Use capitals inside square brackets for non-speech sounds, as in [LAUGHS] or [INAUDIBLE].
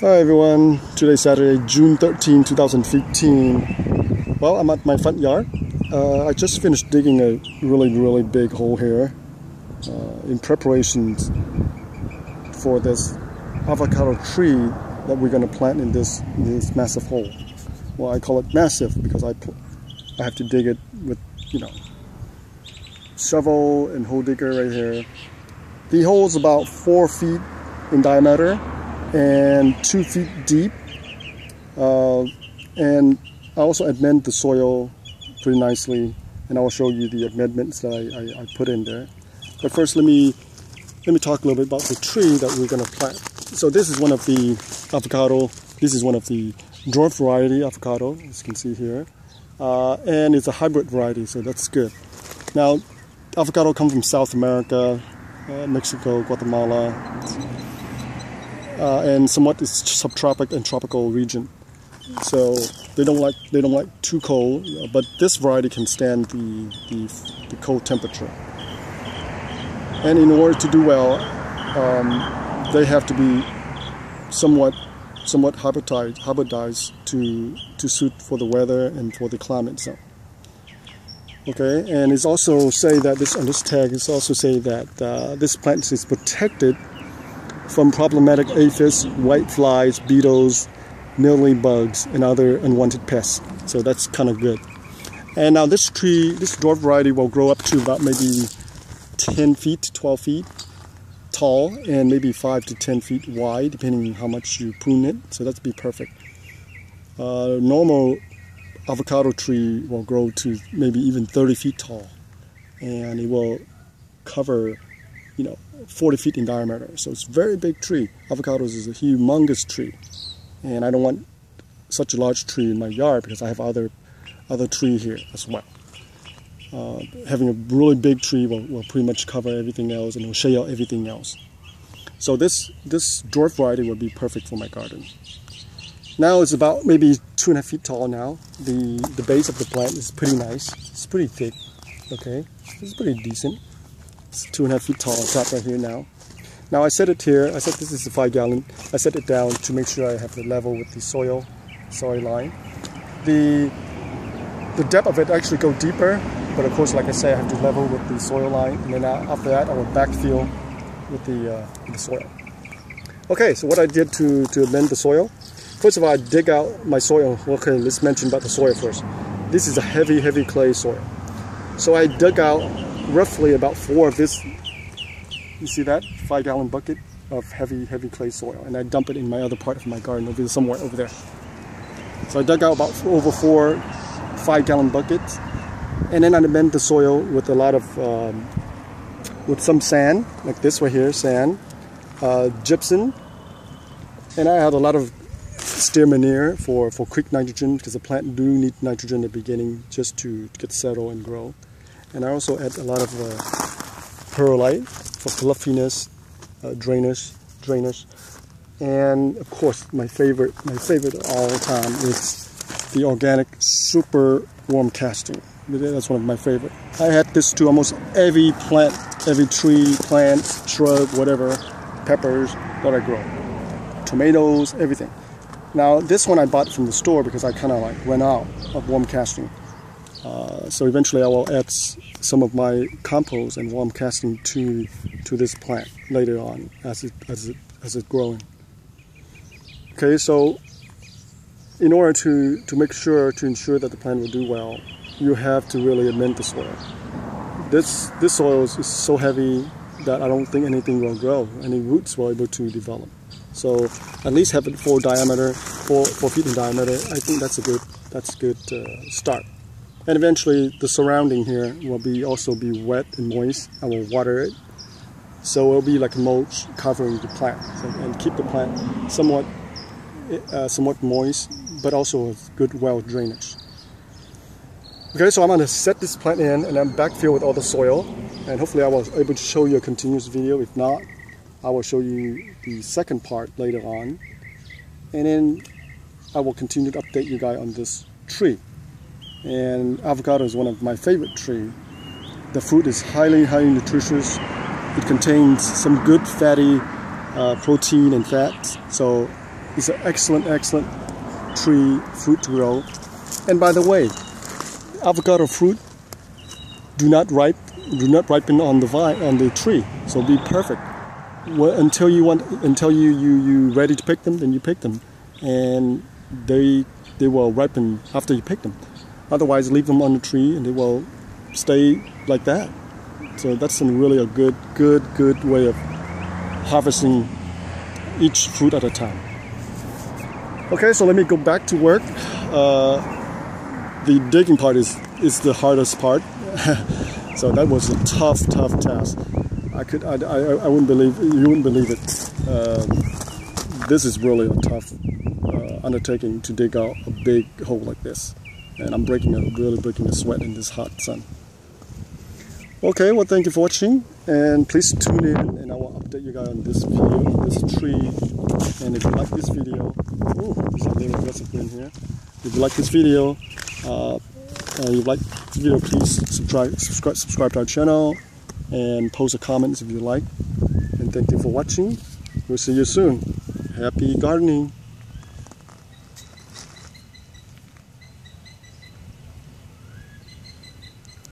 Hi everyone, today's Saturday, June 13, 2015. Well, I'm at my front yard. Uh, I just finished digging a really, really big hole here uh, in preparation for this avocado tree that we're going to plant in this, this massive hole. Well, I call it massive because I, I have to dig it with, you know, shovel and hole digger right here. The hole is about four feet in diameter and two feet deep. Uh, and I also amend the soil pretty nicely and I will show you the amendments that I, I, I, put in there. But first let me let me talk a little bit about the tree that we're going to plant. So this is one of the avocado, this is one of the dwarf variety avocado, as you can see here. Uh, and it's a hybrid variety, so that's good. Now, avocado come from South America, uh, Mexico, Guatemala, uh, and somewhat is subtropic and tropical region. So they don't like they don't like too cold, uh, but this variety can stand the, the, the cold temperature. And in order to do well, um, they have to be somewhat somewhat hybridized, hybridized to to suit for the weather and for the climate zone. Okay, and it's also say that this on this tag is also say that uh, this plant is protected from problematic aphids, whiteflies, beetles, mealybugs, and other unwanted pests. So that's kind of good. And now this tree, this dwarf variety will grow up to about maybe 10 feet, 12 feet tall, and maybe 5 to 10 feet wide, depending on how much you prune it. So that's be perfect. Uh, normal avocado tree will grow to maybe even 30 feet tall, and it will cover you know, 40 feet in diameter. So it's a very big tree. Avocados is a humongous tree. And I don't want such a large tree in my yard because I have other, other tree here as well. Uh, having a really big tree will, will pretty much cover everything else and will shade out everything else. So this, this dwarf variety would be perfect for my garden. Now it's about maybe two and a half feet tall now. The, the base of the plant is pretty nice. It's pretty thick, okay? It's pretty decent. It's two and a half feet tall top right here now. Now I set it here, I set this is a five gallon. I set it down to make sure I have the level with the soil, soil line. The, the depth of it actually go deeper, but of course, like I say, I have to level with the soil line. And then after that, I will backfill with the, uh, the soil. Okay, so what I did to, to amend the soil, first of all, I dig out my soil. Okay, let's mention about the soil first. This is a heavy, heavy clay soil. So I dug out roughly about four of this, you see that? Five gallon bucket of heavy, heavy clay soil. And I dump it in my other part of my garden over somewhere over there. So I dug out about over four five gallon buckets. And then I amend the soil with a lot of, um, with some sand, like this right here, sand, uh, gypsum. And I had a lot of steer manure for, for quick nitrogen because the plant do need nitrogen at the beginning just to get settled and grow. And I also add a lot of uh, perlite for fluffiness, uh, drainage, drainage. And of course, my favorite, my favorite all time is the organic super worm casting. That's one of my favorite. I had this to almost every plant, every tree, plant, shrub, whatever, peppers that I grow. Tomatoes, everything. Now this one I bought from the store because I kind of like went out of worm casting. Uh, so eventually I will add some of my compost and worm casting to to this plant later on as it as it as it's growing. Okay, so in order to to make sure to ensure that the plant will do well, you have to really amend the soil. This this soil is, is so heavy that I don't think anything will grow, any roots will be able to develop. So at least have it four diameter, four four feet in diameter. I think that's a good that's a good uh, start and eventually the surrounding here will be also be wet and moist. I will water it. So it'll be like mulch covering the plant and keep the plant somewhat uh, somewhat moist but also with good well drainage. Okay so I'm to set this plant in and then backfill with all the soil. And hopefully I was able to show you a continuous video. If not I will show you the second part later on. And then I will continue to update you guys on this tree and avocado is one of my favorite tree. The fruit is highly, highly nutritious. It contains some good fatty uh, protein and fats. So It's an excellent, excellent tree fruit to grow. And by the way, avocado fruit do not ripe, do not ripen on the vine on the tree, so be perfect. Well, until you want, until you you you ready to pick them, then you pick them, and they they will ripen after you pick them. Otherwise, leave them on the tree and they will stay like that. So that's really a good, good, good way of harvesting each fruit at a time. Okay, so let me go back to work. Uh, the digging part is is the hardest part. [LAUGHS] so that was a tough, tough task. I could, I, I, I wouldn't believe, you wouldn't believe it. Uh, this is really a tough uh, undertaking to dig out a big hole like this. And I'm breaking a, really breaking a sweat in this hot sun. Okay, well thank you for watching and please tune in and I will update you guys on this video, this tree. And if you like this video, oh, there's a little aggressive in here. If you like this video, uh, and you like this video, please subscribe, subscribe, subscribe to our channel and post a comment if you like. And thank you for watching. We'll see you soon. Happy gardening.